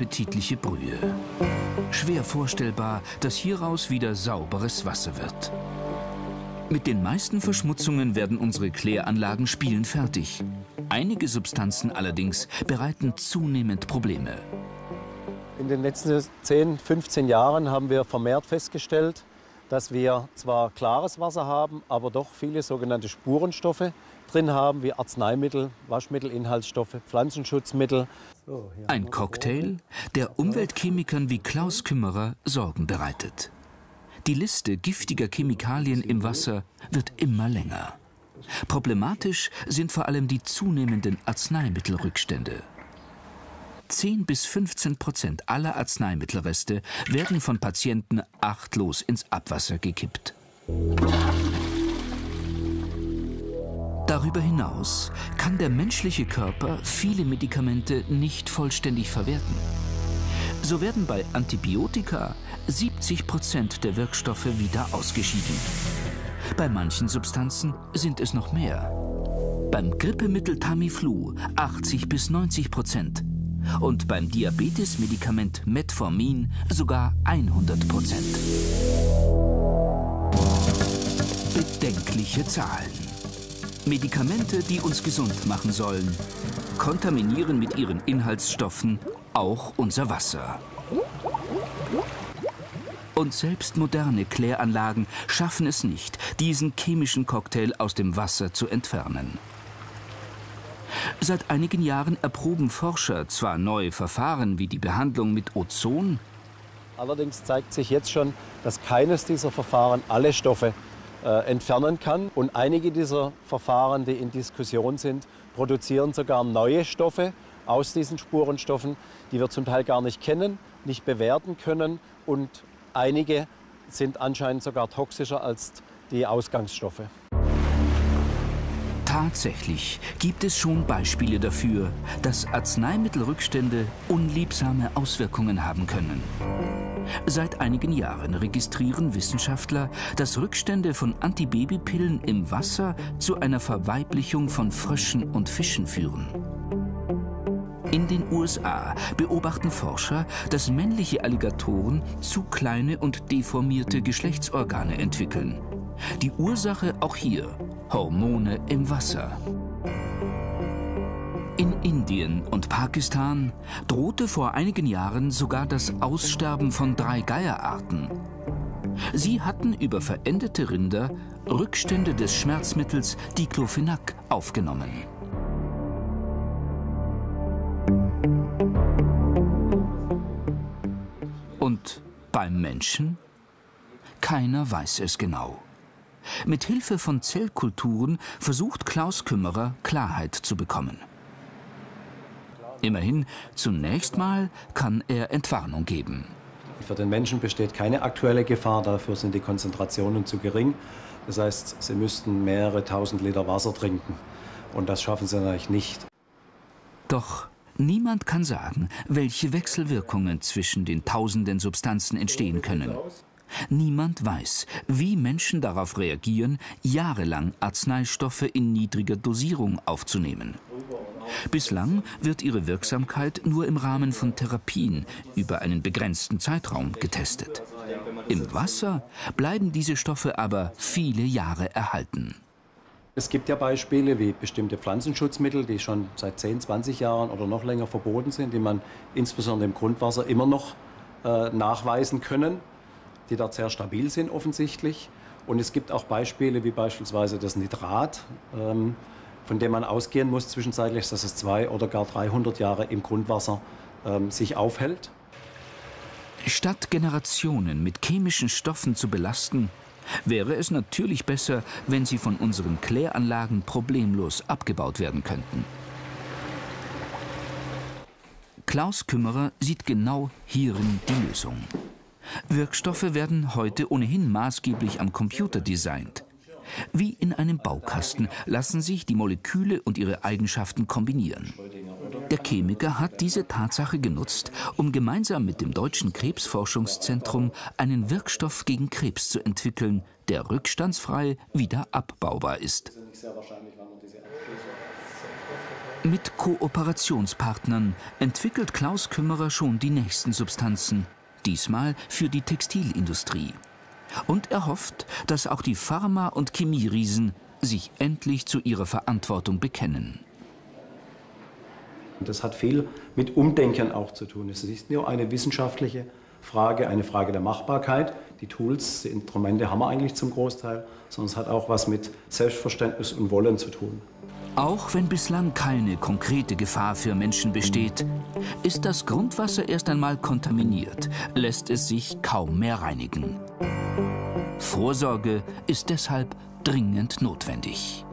unappetitliche Brühe. Schwer vorstellbar, dass hieraus wieder sauberes Wasser wird. Mit den meisten Verschmutzungen werden unsere Kläranlagen spielend Einige Substanzen allerdings bereiten zunehmend Probleme. In den letzten 10, 15 Jahren haben wir vermehrt festgestellt, dass wir zwar klares Wasser haben, aber doch viele sogenannte Spurenstoffe drin haben, wie Arzneimittel, Waschmittelinhaltsstoffe, Pflanzenschutzmittel. Ein Cocktail, der Umweltchemikern wie Klaus Kümmerer Sorgen bereitet. Die Liste giftiger Chemikalien im Wasser wird immer länger. Problematisch sind vor allem die zunehmenden Arzneimittelrückstände. 10 bis 15 Prozent aller Arzneimittelreste werden von Patienten achtlos ins Abwasser gekippt. Darüber hinaus kann der menschliche Körper viele Medikamente nicht vollständig verwerten. So werden bei Antibiotika 70 Prozent der Wirkstoffe wieder ausgeschieden. Bei manchen Substanzen sind es noch mehr. Beim Grippemittel Tamiflu 80 bis 90 Prozent und beim Diabetesmedikament Metformin sogar 100 Prozent. Bedenkliche Zahlen. Medikamente, die uns gesund machen sollen, kontaminieren mit ihren Inhaltsstoffen auch unser Wasser. Und selbst moderne Kläranlagen schaffen es nicht, diesen chemischen Cocktail aus dem Wasser zu entfernen. Seit einigen Jahren erproben Forscher zwar neue Verfahren wie die Behandlung mit Ozon, allerdings zeigt sich jetzt schon, dass keines dieser Verfahren alle Stoffe äh, entfernen kann. Und einige dieser Verfahren, die in Diskussion sind, produzieren sogar neue Stoffe aus diesen Spurenstoffen, die wir zum Teil gar nicht kennen, nicht bewerten können und einige sind anscheinend sogar toxischer als die Ausgangsstoffe. Tatsächlich gibt es schon Beispiele dafür, dass Arzneimittelrückstände unliebsame Auswirkungen haben können. Seit einigen Jahren registrieren Wissenschaftler, dass Rückstände von Antibabypillen im Wasser zu einer Verweiblichung von Fröschen und Fischen führen. In den USA beobachten Forscher, dass männliche Alligatoren zu kleine und deformierte Geschlechtsorgane entwickeln. Die Ursache auch hier Hormone im Wasser. In Indien und Pakistan drohte vor einigen Jahren sogar das Aussterben von drei Geierarten. Sie hatten über verendete Rinder Rückstände des Schmerzmittels Diclofenac aufgenommen. Und beim Menschen? Keiner weiß es genau. Mit Hilfe von Zellkulturen versucht Klaus Kümmerer Klarheit zu bekommen. Immerhin, zunächst mal kann er Entwarnung geben. Für den Menschen besteht keine aktuelle Gefahr, dafür sind die Konzentrationen zu gering. Das heißt, sie müssten mehrere tausend Liter Wasser trinken. Und das schaffen sie natürlich nicht. Doch niemand kann sagen, welche Wechselwirkungen zwischen den tausenden Substanzen entstehen können. Niemand weiß, wie Menschen darauf reagieren, jahrelang Arzneistoffe in niedriger Dosierung aufzunehmen. Bislang wird ihre Wirksamkeit nur im Rahmen von Therapien über einen begrenzten Zeitraum getestet. Im Wasser bleiben diese Stoffe aber viele Jahre erhalten. Es gibt ja Beispiele wie bestimmte Pflanzenschutzmittel, die schon seit 10, 20 Jahren oder noch länger verboten sind, die man insbesondere im Grundwasser immer noch äh, nachweisen können die dort sehr stabil sind offensichtlich. Und es gibt auch Beispiele wie beispielsweise das Nitrat, ähm, von dem man ausgehen muss zwischenzeitlich, dass es zwei oder gar 300 Jahre im Grundwasser ähm, sich aufhält. Statt Generationen mit chemischen Stoffen zu belasten, wäre es natürlich besser, wenn sie von unseren Kläranlagen problemlos abgebaut werden könnten. Klaus Kümmerer sieht genau hierin die Lösung. Wirkstoffe werden heute ohnehin maßgeblich am Computer designt. Wie in einem Baukasten lassen sich die Moleküle und ihre Eigenschaften kombinieren. Der Chemiker hat diese Tatsache genutzt, um gemeinsam mit dem Deutschen Krebsforschungszentrum einen Wirkstoff gegen Krebs zu entwickeln, der rückstandsfrei wieder abbaubar ist. Mit Kooperationspartnern entwickelt Klaus Kümmerer schon die nächsten Substanzen, diesmal für die Textilindustrie. Und er hofft, dass auch die Pharma- und Chemieriesen sich endlich zu ihrer Verantwortung bekennen. Das hat viel mit Umdenken auch zu tun. Es ist nur eine wissenschaftliche Frage, eine Frage der Machbarkeit. Die Tools, die Instrumente haben wir eigentlich zum Großteil, sondern es hat auch was mit Selbstverständnis und Wollen zu tun. Auch wenn bislang keine konkrete Gefahr für Menschen besteht, ist das Grundwasser erst einmal kontaminiert, lässt es sich kaum mehr reinigen. Vorsorge ist deshalb dringend notwendig.